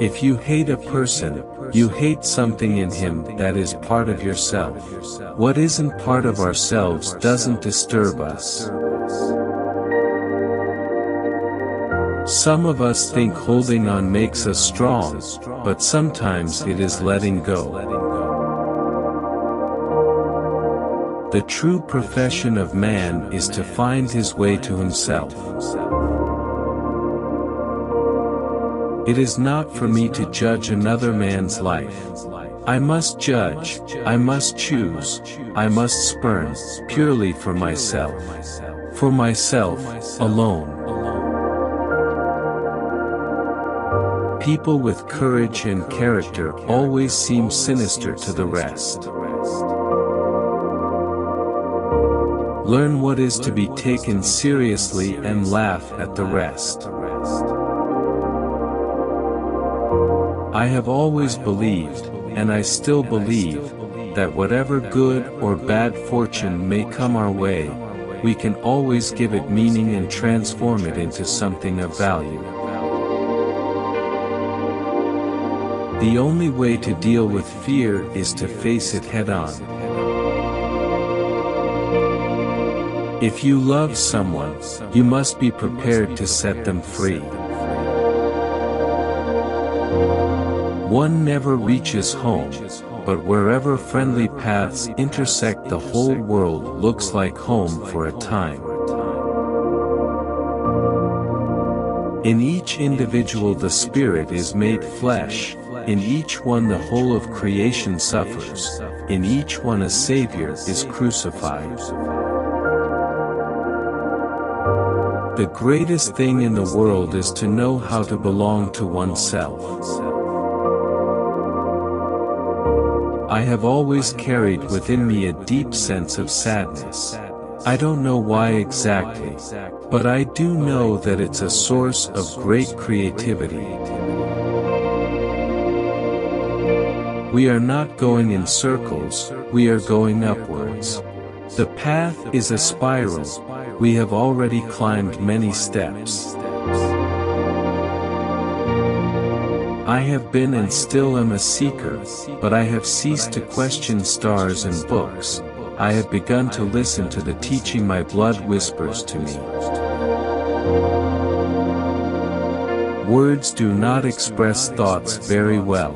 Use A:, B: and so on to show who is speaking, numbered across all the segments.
A: If you hate a person, you hate something in him that is part of yourself. What isn't part of ourselves doesn't disturb us. Some of us think holding on makes us strong, but sometimes it is letting go. The true profession of man is to find his way to himself. It is not for me to judge another man's life. I must judge, I must choose, I must spurn, purely for myself. For myself, alone. People with courage and character always seem sinister to the rest. Learn what is to be taken seriously and laugh at the rest. I have always believed, and I still believe, that whatever good or bad fortune may come our way, we can always give it meaning and transform it into something of value. The only way to deal with fear is to face it head-on. If you love someone, you must be prepared to set them free. One never reaches home, but wherever friendly paths intersect the whole world looks like home for a time. In each individual the spirit is made flesh, in each one the whole of creation suffers, in each one a Savior is crucified. The greatest thing in the world is to know how to belong to oneself. I have always carried within me a deep sense of sadness. I don't know why exactly, but I do know that it's a source of great creativity. We are not going in circles, we are going upwards. The path is a spiral, we have already climbed many steps. I have been and still am a seeker, but I have ceased to question stars and books, I have begun to listen to the teaching my blood whispers to me. Words do not express thoughts very well.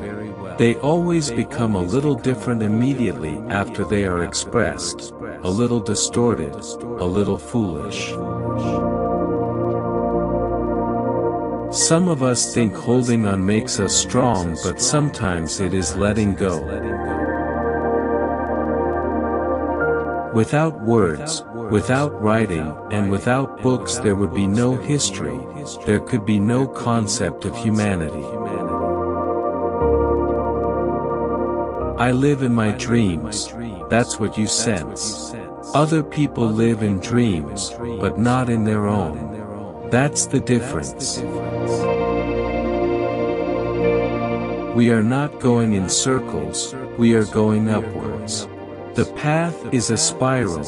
A: They always become a little different immediately after they are expressed, a little distorted, a little foolish. Some of us think holding on makes us strong but sometimes it is letting go. Without words, without writing, and without books there would be no history, there could be no concept of humanity. I live in my dreams, that's what you sense. Other people live in dreams, but not in their own. That's the difference. We are not going in circles, we are going upwards. The path is a spiral,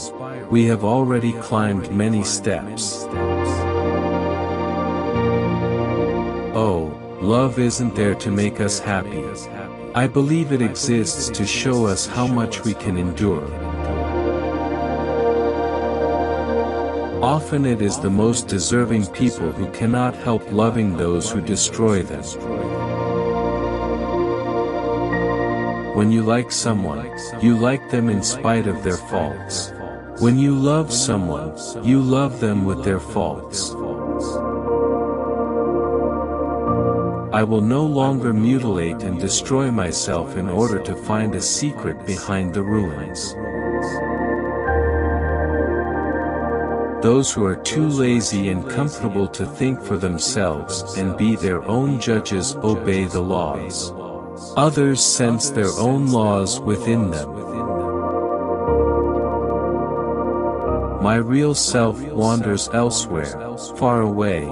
A: we have already climbed many steps. Oh, love isn't there to make us happy. I believe it exists to show us how much we can endure. Often it is the most deserving people who cannot help loving those who destroy them. When you like someone, you like them in spite of their faults. When you love someone, you love them with their faults. I will no longer mutilate and destroy myself in order to find a secret behind the ruins. Those who are too lazy and comfortable to think for themselves and be their own judges obey the laws. Others sense their own laws within them. My real self wanders elsewhere, far away,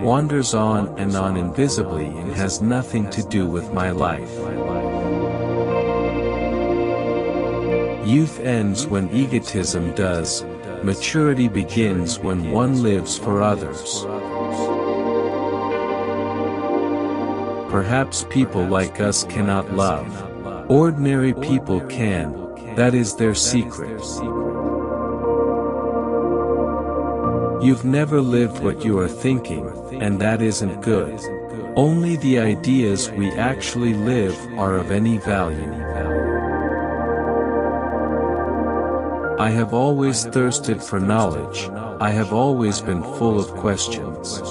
A: wanders on and on invisibly and has nothing to do with my life. Youth ends when egotism does, maturity begins when one lives for others. Perhaps people like us cannot love. Ordinary people can, that is their secret. You've never lived what you are thinking, and that isn't good. Only the ideas we actually live are of any value. I have always thirsted for knowledge, I have always been full of questions.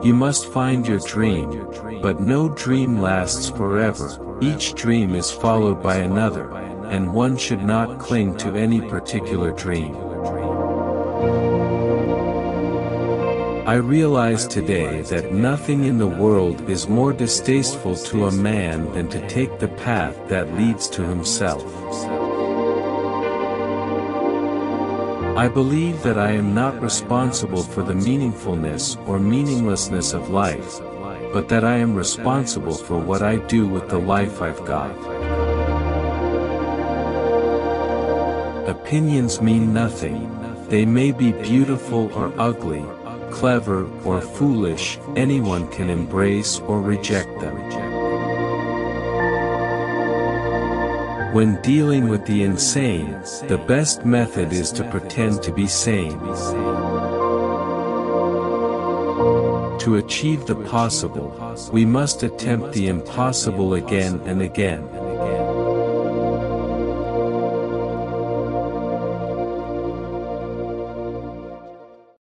A: You must find your dream, but no dream lasts forever, each dream is followed by another, and one should not cling to any particular dream. I realize today that nothing in the world is more distasteful to a man than to take the path that leads to himself. I believe that I am not responsible for the meaningfulness or meaninglessness of life, but that I am responsible for what I do with the life I've got. Opinions mean nothing, they may be beautiful or ugly, clever or foolish, anyone can embrace or reject them. When dealing with the insane, the best method is to pretend to be sane. To achieve the possible, we must attempt the impossible again and again.